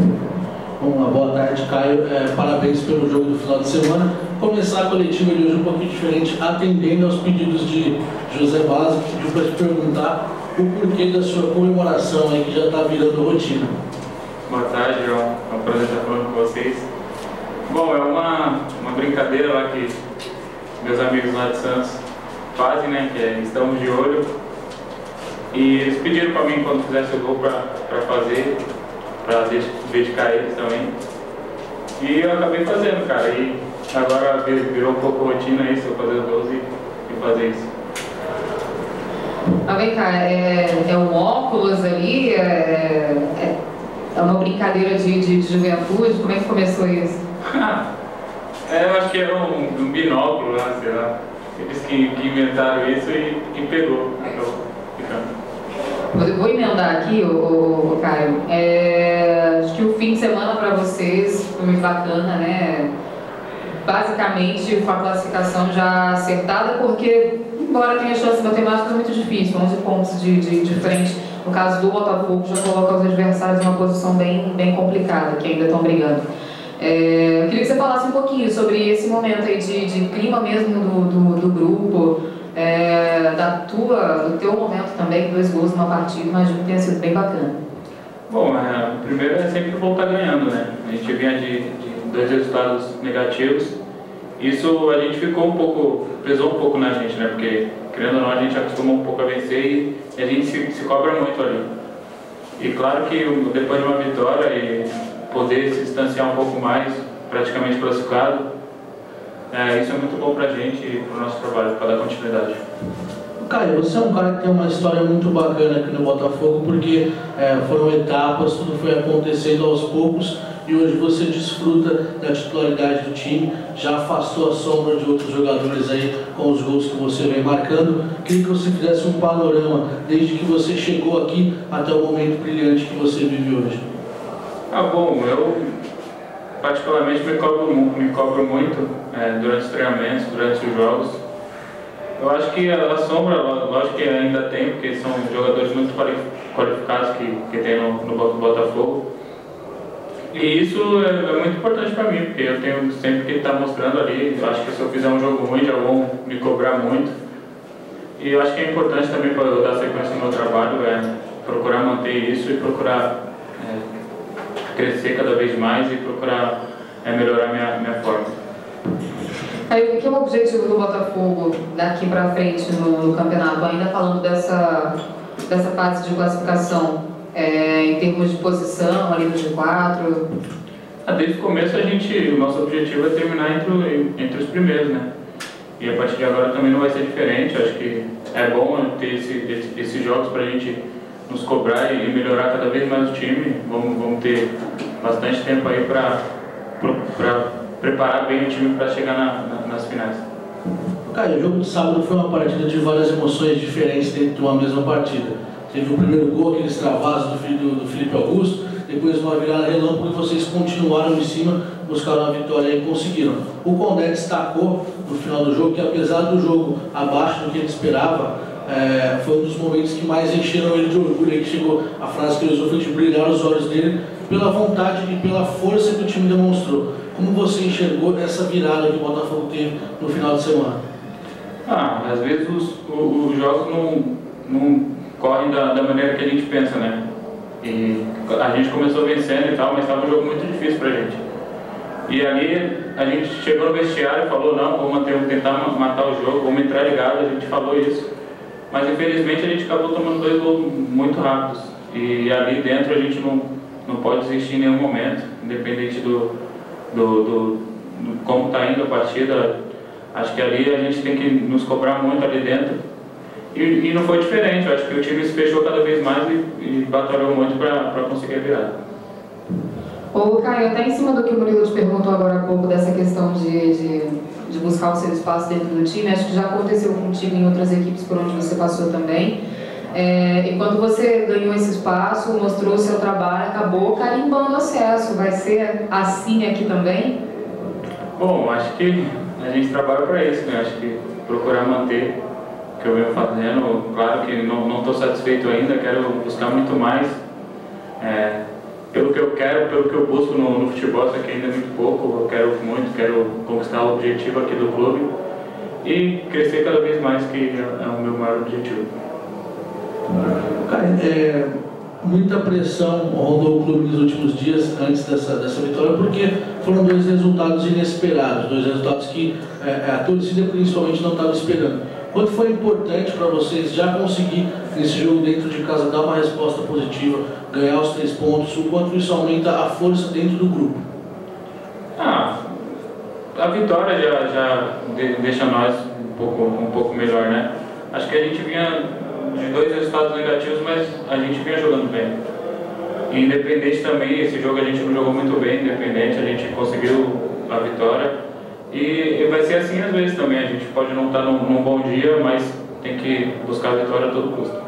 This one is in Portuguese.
Lá, boa tarde, Caio. É, parabéns pelo jogo do final de semana. Começar a coletiva de hoje um pouquinho diferente, atendendo aos pedidos de José Vaz, que pediu para te perguntar o porquê da sua comemoração aí, que já está virando rotina. Boa tarde, João. É um prazer estar falando com vocês. Bom, é uma, uma brincadeira lá que meus amigos lá de Santos fazem, né? Que é estamos de olho. E eles pediram para mim quando fizesse o gol para fazer para dedicar eles também. E eu acabei fazendo, cara. E agora virou um pouco rotina isso, eu fazer os gols e, e fazer isso. Ah, vem cá, é, é um óculos ali? É, é, é uma brincadeira de, de, de, juventude? Como é que começou isso? é, eu acho que era um, um binóculo lá, sei lá. Eles que, que inventaram isso e, e pegou. Ficando. Vou emendar aqui, o, Caio. É, acho que o fim de semana para vocês foi muito bacana, né? Basicamente, com a classificação já acertada, porque, embora tenha chance matemática, é muito difícil 11 pontos de, de, de frente. No caso do Botafogo, já coloca os adversários em uma posição bem, bem complicada, que ainda estão brigando. É, eu queria que você falasse um pouquinho sobre esse momento aí de, de clima mesmo do, do, do grupo, é, da tua, do teu momento também, dois gols numa partida, imagino que tenha sido bem bacana. Bom, é, primeiro é sempre voltar ganhando, né? A gente vinha de, de dois resultados negativos. Isso a gente ficou um pouco, pesou um pouco na gente, né? Porque, querendo ou não, a gente acostumou um pouco a vencer e, e a gente se, se cobra muito ali. E claro que depois de uma vitória e poder se distanciar um pouco mais, praticamente classificado, é, isso é muito bom para a gente e para o nosso trabalho, para dar continuidade. Caio, você é um cara que tem uma história muito bacana aqui no Botafogo, porque é, foram etapas, tudo foi acontecendo aos poucos e hoje você desfruta da titularidade do time, já afastou a sombra de outros jogadores aí com os gols que você vem marcando. Queria que você fizesse um panorama desde que você chegou aqui até o momento brilhante que você vive hoje. Ah, bom, eu particularmente me cobro, me cobro muito é, durante os treinamentos, durante os jogos. Eu acho que a, a sombra, lógico que ainda tem, porque são jogadores muito qualificados que, que tem no, no Botafogo. E isso é, é muito importante para mim, porque eu tenho sempre que estar tá mostrando ali. Eu acho que se eu fizer um jogo ruim já vão me cobrar muito. E eu acho que é importante também para eu dar sequência no meu trabalho é procurar manter isso e procurar é, crescer cada vez mais e procurar é, melhorar minha, minha forma. O que é o objetivo do Botafogo daqui para frente no, no, campeonato? Ainda falando dessa, dessa fase de classificação, é, em termos de posição ali no G4? Ah, desde o começo a gente, o nosso objetivo é terminar entre, entre os primeiros, né? E a partir de agora também não vai ser diferente. Acho que é bom ter esse, esse, esses jogos para a gente nos cobrar e melhorar cada vez mais o time. Vamos, vamos ter bastante tempo aí para preparar bem o time para chegar na, na, nas finais. Caio, o jogo de sábado foi uma partida de várias emoções diferentes dentro de uma mesma partida. Teve o primeiro gol, aquele extravaso do, do, do Felipe Augusto, depois uma virada relâmpago e vocês continuaram em cima, buscaram a vitória e conseguiram. O Condé destacou no final do jogo que apesar do jogo abaixo do que ele esperava, é, foi um dos momentos que mais encheram ele de orgulho, que chegou a frase que ele usou foi de brilhar os olhos dele pela vontade e pela força que o time demonstrou. Como você enxergou essa virada que o Botafogo teve no final de semana? Ah, às vezes os, os, os jogos não, não correm da, da, maneira que a gente pensa, né? E a gente começou vencendo e tal, mas estava um jogo muito difícil pra gente. E ali a gente chegou no vestiário e falou, não, vamos tentar matar o jogo, vamos entrar ligado, a gente falou isso. Mas infelizmente a gente acabou tomando dois gols muito rápidos. E ali dentro a gente não, não pode desistir em nenhum momento, independente do, do, do, do como está indo a partida. Acho que ali a gente tem que nos cobrar muito ali dentro. E, e não foi diferente, acho que o time se fechou cada vez mais e, e batalhou muito para conseguir a virada. Ô Caio, até em cima do que o Murilo te perguntou agora há pouco, dessa questão de, de de buscar o seu espaço dentro do time. Acho que já aconteceu contigo em outras equipes por onde você passou também. É, e quando você ganhou esse espaço, mostrou o seu trabalho, acabou carimbando acesso. Vai ser assim aqui também? Bom, acho que a gente trabalha para isso, né? Acho que procurar manter o que eu venho fazendo. Claro que não estou satisfeito ainda, quero buscar muito mais. É, pelo que eu quero, pelo que eu busco no, no futebol, isso aqui ainda é muito pouco, eu quero muito, quero conquistar o objetivo aqui do clube e crescer cada vez mais, que é o meu maior objetivo. É, muita pressão rondou o clube nos últimos dias antes dessa, dessa vitória, porque foram dois resultados inesperados, dois resultados que é, a torcida principalmente não estava esperando. Quanto foi importante para vocês já conseguir, nesse jogo dentro de casa, dar uma resposta positiva, ganhar os três pontos, o quanto isso aumenta a força dentro do grupo? Ah, a vitória já, já deixa nós um pouco, um pouco melhor, né? Acho que a gente vinha de dois resultados negativos, mas a gente vinha jogando bem. Independente também, esse jogo a gente não jogou muito bem, independente, a gente conseguiu a vitória. E, e, vai ser assim às vezes também, a gente pode não estar num, num bom dia, mas tem que buscar a vitória a todo custo.